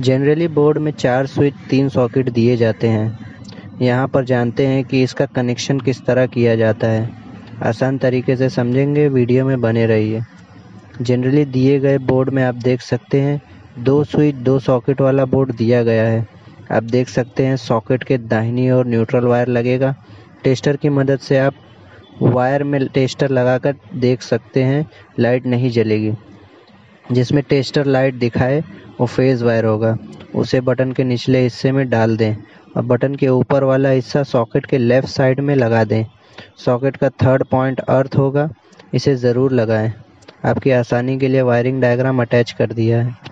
Generally board में चार switch तीन सॉकेट दिए जाते हैं। यहाँ पर जानते हैं कि इसका कनेक्शन किस तरह किया जाता है। आसान तरीके से समझेंगे, वीडियो में बने रहिए। जनरली दिए गए बोर्ड में आप देख सकते हैं, दो स्विच दो सॉकेट वाला बोर्ड दिया गया है। आप देख सकते हैं सॉकेट के दाहिनी और न्यूट्रल वायर लगेगा। टेस्टर की मदद से आप वायर में टेस्टर लगाकर देख सकते हैं लाइट नहीं जलेगी। जिसमें टेस्टर लाइट दिखाए वो फ़ेज़ वायर होगा। उसे बटन के निचले हिस्से में डाल दें और बटन के ऊपर वाला हिस्सा सॉकेट के लेफ़्ट साइड में लगा दें। सॉकेट का थर्ड पॉइंट अर्थ होगा। इसे ज़रूर लगाएँ। आपकी आसानी के लिए वायरिंग डायग्राम अटैच कर दिया है।